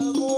Oh.